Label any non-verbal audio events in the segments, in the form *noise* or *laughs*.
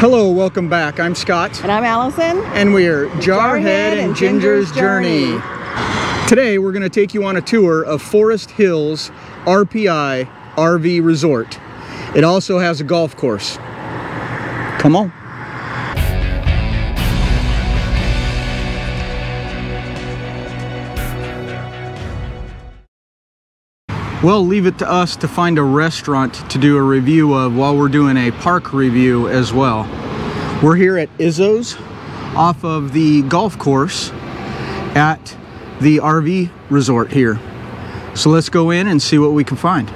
Hello, welcome back. I'm Scott. And I'm Allison. And we're Jarhead, and, and Ginger's, Ginger's Journey. Journey. Today we're going to take you on a tour of Forest Hills RPI RV Resort. It also has a golf course. Come on. Well, leave it to us to find a restaurant to do a review of while we're doing a park review as well. We're here at Izzo's off of the golf course at the RV resort here. So let's go in and see what we can find.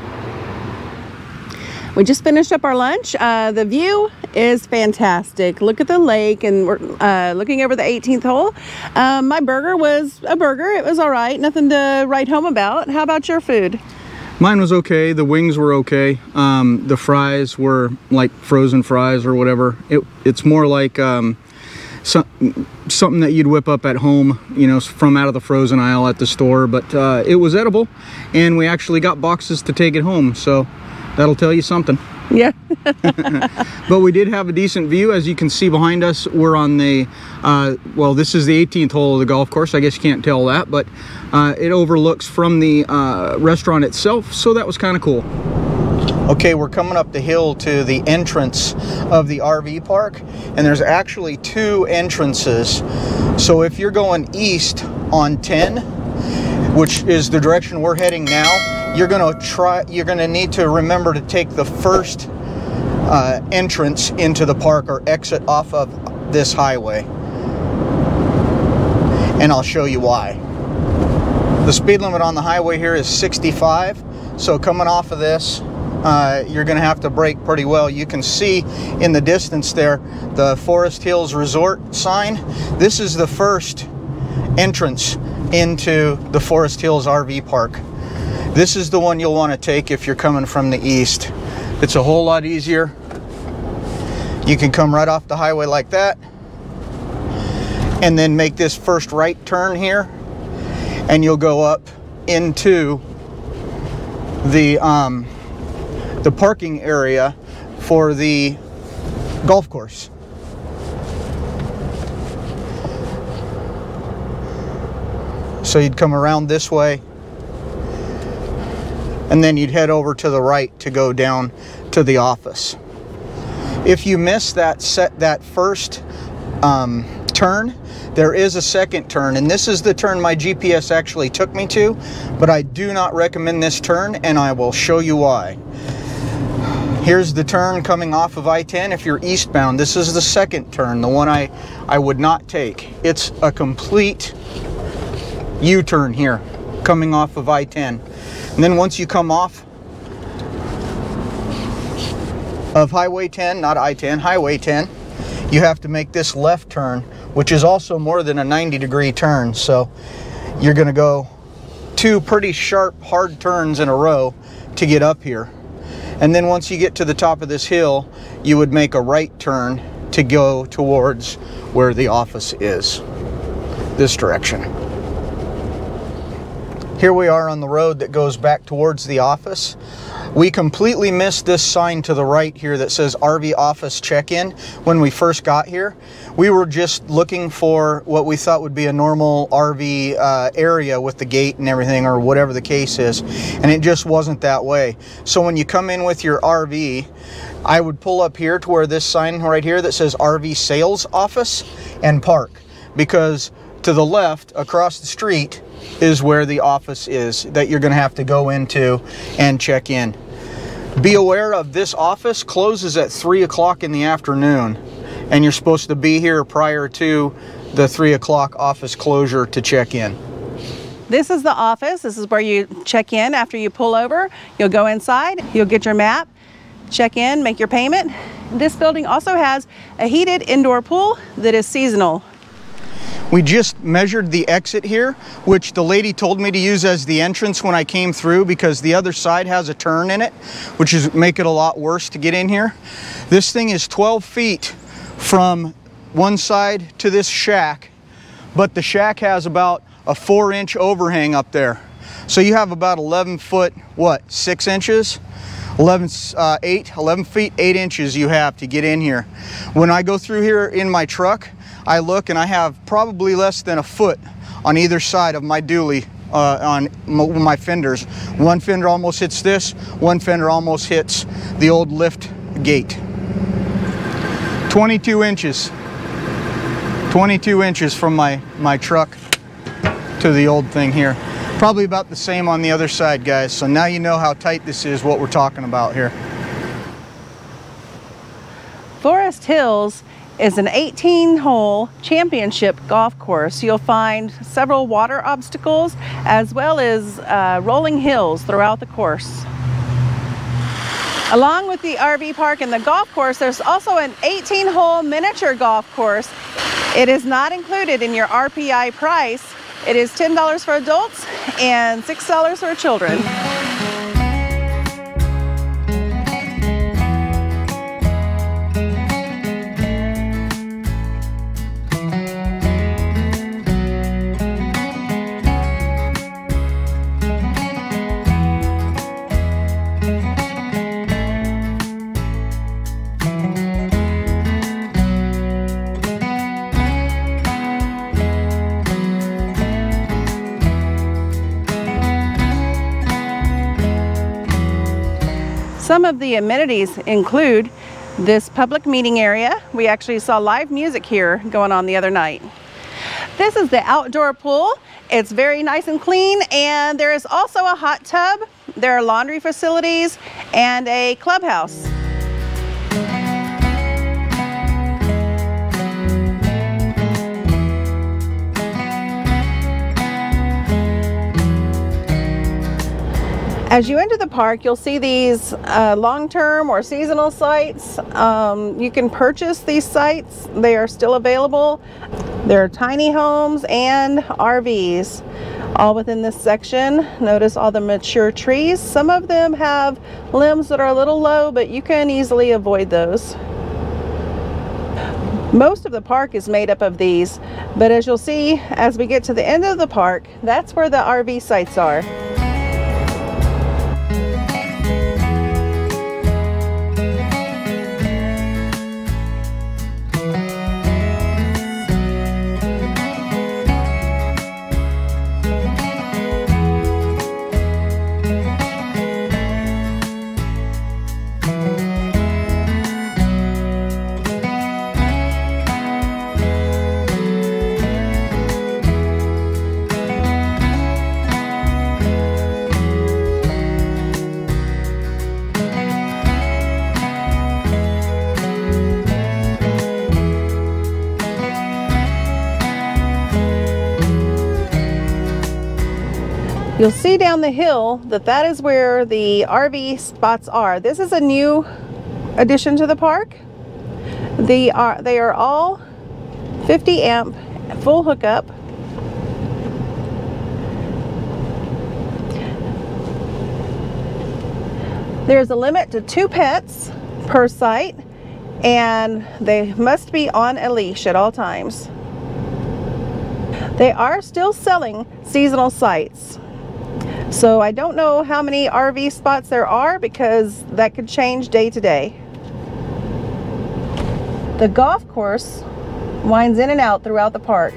We just finished up our lunch. Uh, the view is fantastic. Look at the lake and we're uh, looking over the 18th hole. Um, my burger was a burger. It was all right. Nothing to write home about. How about your food? Mine was okay. The wings were okay. Um, the fries were like frozen fries or whatever. It, it's more like um, so, something that you'd whip up at home, you know, from out of the frozen aisle at the store. But uh, it was edible, and we actually got boxes to take it home. So that'll tell you something. Yeah. *laughs* but we did have a decent view. As you can see behind us, we're on the, uh, well, this is the 18th hole of the golf course. I guess you can't tell that, but uh, it overlooks from the uh, restaurant itself. So that was kind of cool. Okay, we're coming up the hill to the entrance of the RV park, and there's actually two entrances. So if you're going east on 10, which is the direction we're heading now, you're going to try you're going to need to remember to take the first uh, entrance into the park or exit off of this highway and I'll show you why the speed limit on the highway here is 65 so coming off of this uh, you're going to have to brake pretty well. You can see in the distance there the Forest Hills Resort sign. This is the first entrance into the Forest Hills RV Park. This is the one you'll want to take if you're coming from the east. It's a whole lot easier. You can come right off the highway like that and then make this first right turn here and you'll go up into the um, the parking area for the golf course. So you'd come around this way and then you'd head over to the right to go down to the office. If you miss that set that first um, turn, there is a second turn, and this is the turn my GPS actually took me to, but I do not recommend this turn, and I will show you why. Here's the turn coming off of I-10 if you're eastbound. This is the second turn, the one I, I would not take. It's a complete U-turn here coming off of I-10. And then once you come off of Highway 10, not I-10, Highway 10, you have to make this left turn, which is also more than a 90 degree turn. So you're gonna go two pretty sharp, hard turns in a row to get up here. And then once you get to the top of this hill, you would make a right turn to go towards where the office is, this direction. Here we are on the road that goes back towards the office. We completely missed this sign to the right here that says RV office check-in when we first got here. We were just looking for what we thought would be a normal RV uh, area with the gate and everything or whatever the case is. And it just wasn't that way. So when you come in with your RV, I would pull up here to where this sign right here that says RV sales office and park because to the left across the street is where the office is that you're going to have to go into and check in. Be aware of this office closes at 3 o'clock in the afternoon and you're supposed to be here prior to the 3 o'clock office closure to check in. This is the office. This is where you check in after you pull over. You'll go inside, you'll get your map, check in, make your payment. This building also has a heated indoor pool that is seasonal. We just measured the exit here, which the lady told me to use as the entrance when I came through because the other side has a turn in it, which is make it a lot worse to get in here. This thing is 12 feet from one side to this shack, but the shack has about a four inch overhang up there. So you have about 11 foot, what, six inches 11, uh, 8, 11 feet 8 inches you have to get in here. When I go through here in my truck, I look and I have probably less than a foot on either side of my dually uh, on my fenders. One fender almost hits this, one fender almost hits the old lift gate. 22 inches. 22 inches from my, my truck to the old thing here. Probably about the same on the other side, guys. So now you know how tight this is, what we're talking about here. Forest Hills is an 18 hole championship golf course. You'll find several water obstacles as well as uh, rolling hills throughout the course. Along with the RV park and the golf course, there's also an 18 hole miniature golf course. It is not included in your RPI price. It is $10 for adults and $6 for children. Some of the amenities include this public meeting area. We actually saw live music here going on the other night. This is the outdoor pool. It's very nice and clean and there is also a hot tub. There are laundry facilities and a clubhouse. As you enter the park, you'll see these uh, long-term or seasonal sites. Um, you can purchase these sites. They are still available. There are tiny homes and RVs all within this section. Notice all the mature trees. Some of them have limbs that are a little low, but you can easily avoid those. Most of the park is made up of these, but as you'll see, as we get to the end of the park, that's where the RV sites are. You'll see down the hill that that is where the RV spots are. This is a new addition to the park. The are, they are all 50 amp full hookup. There's a limit to two pets per site and they must be on a leash at all times. They are still selling seasonal sites. So I don't know how many RV spots there are because that could change day to day. The golf course winds in and out throughout the park.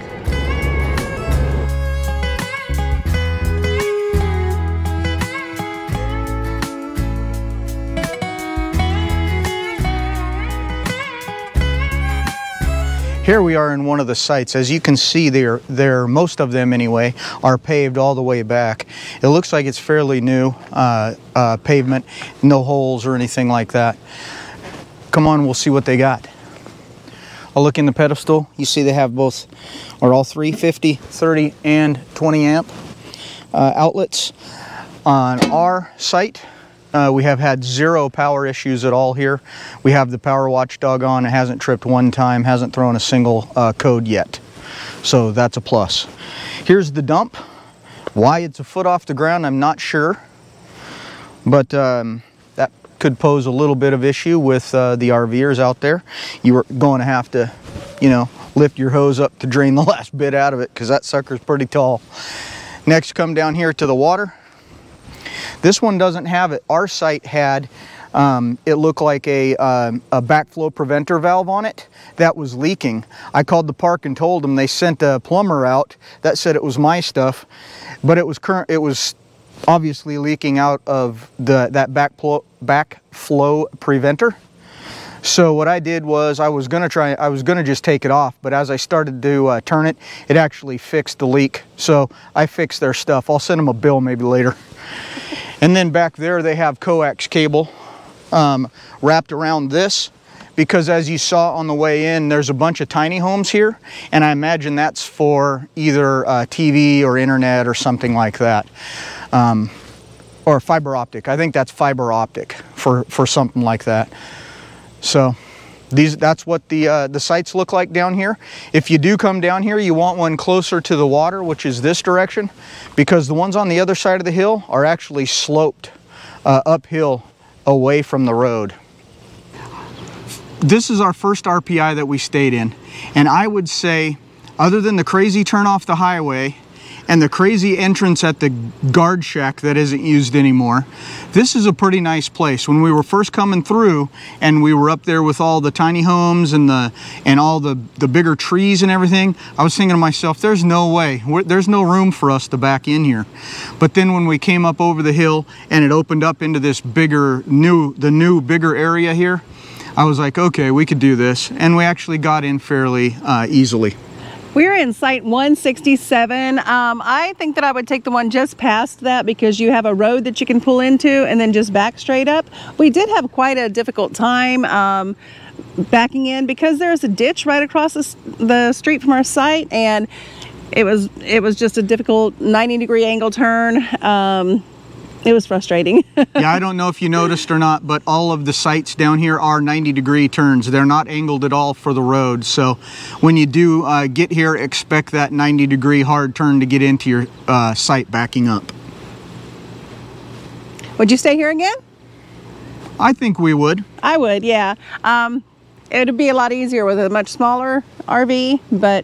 Here we are in one of the sites. As you can see, they're, most of them anyway, are paved all the way back. It looks like it's fairly new uh, uh, pavement, no holes or anything like that. Come on, we'll see what they got. I'll look in the pedestal. You see they have both, or all three, 50, 30, and 20 amp uh, outlets. On our site, uh, we have had zero power issues at all here. We have the power watchdog on. It hasn't tripped one time, hasn't thrown a single uh, code yet. So that's a plus. Here's the dump. Why it's a foot off the ground, I'm not sure. But um, that could pose a little bit of issue with uh, the RVers out there. You are going to have to, you know, lift your hose up to drain the *laughs* last bit out of it because that sucker's pretty tall. Next, come down here to the water. This one doesn't have it. Our site had, um, it looked like a, uh, a backflow preventer valve on it that was leaking. I called the park and told them they sent a plumber out that said it was my stuff, but it was current, it was obviously leaking out of the that backflow backflow preventer. So what I did was I was gonna try, I was gonna just take it off, but as I started to uh, turn it, it actually fixed the leak. So I fixed their stuff. I'll send them a bill maybe later. And then back there they have coax cable um, wrapped around this because as you saw on the way in, there's a bunch of tiny homes here, and I imagine that's for either uh, TV or internet or something like that. Um, or fiber optic. I think that's fiber optic for, for something like that. So these, that's what the, uh, the sites look like down here. If you do come down here, you want one closer to the water, which is this direction, because the ones on the other side of the hill are actually sloped uh, uphill away from the road. This is our first RPI that we stayed in, and I would say, other than the crazy turn off the highway, and the crazy entrance at the guard shack that isn't used anymore. This is a pretty nice place. When we were first coming through and we were up there with all the tiny homes and the and all the, the bigger trees and everything, I was thinking to myself, there's no way, there's no room for us to back in here. But then when we came up over the hill and it opened up into this bigger, new, the new bigger area here, I was like, okay, we could do this. And we actually got in fairly uh, easily. We're in site 167. Um, I think that I would take the one just past that because you have a road that you can pull into and then just back straight up. We did have quite a difficult time um, backing in because there's a ditch right across the, the street from our site and it was it was just a difficult 90 degree angle turn. Um, it was frustrating. *laughs* yeah, I don't know if you noticed or not, but all of the sites down here are 90 degree turns. They're not angled at all for the road. So when you do uh, get here, expect that 90 degree hard turn to get into your uh, site backing up. Would you stay here again? I think we would. I would, yeah. Um, it would be a lot easier with a much smaller RV, but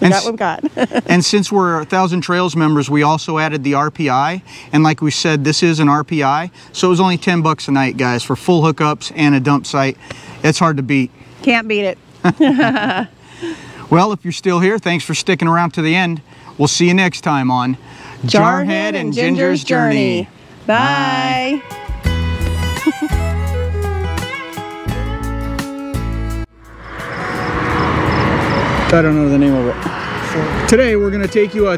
we and got what we got. *laughs* and since we're a Thousand Trails members, we also added the RPI. And like we said, this is an RPI. So it was only 10 bucks a night, guys, for full hookups and a dump site. It's hard to beat. Can't beat it. *laughs* *laughs* well, if you're still here, thanks for sticking around to the end. We'll see you next time on Jarhead and Ginger's, Ginger's Journey. Journey. Bye. Bye. I don't know the name of it. Today we're going to take you a